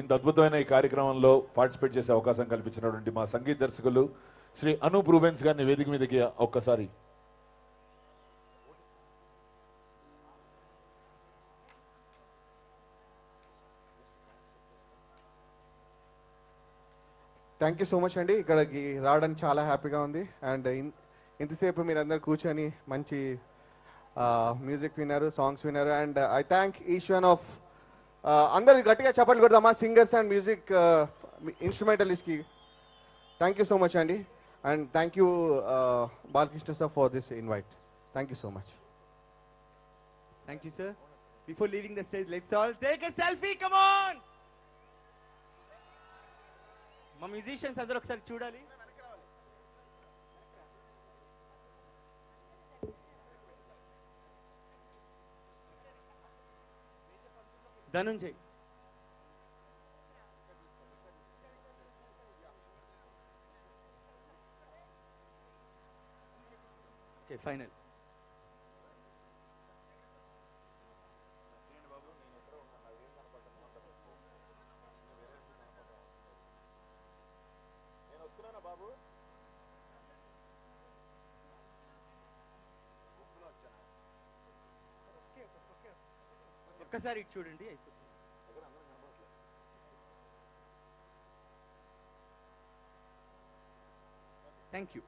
ఇంత అద్భుతమైన ఈ కార్యక్రమంలో పార్టిసిపేట్ చేసే అవకాశం కల్పించినటువంటి మా సంగీత దర్శకులు శ్రీ అనూప్ రూబెన్స్ గారిని వేదిక మీదకి ఒక్కసారి. థ్యాంక్ యూ సో మచ్ అండి. ఇక్కడికి రావడానికి చాలా హ్యాపీగా ఉంది. అండ్ ఇంతసేపు మీరందరూ కూర్చొని మంచి మ్యూజిక్ విన్నారు సాంగ్స్ విన్నారు. And I thank each one of అందరు గట్టిగా చెప్పండి కొడదామా? సింగర్స్ అండ్ మ్యూజిక్ ఇన్స్ట్రుమెంటలిస్ట్కి. థ్యాంక్ యూ సో మచ్ అండి and thank you Balakrishna sir for this invite thank you so much thank you sir before leaving the stage let's all take a selfie come on మా musicians అందరూ ఒకసారి చూడాలి. Dhananjay okay final బాబు? ఒక్కసారి ఇటు చూడండి. అయిపోతుంది థ్యాంక్ యూ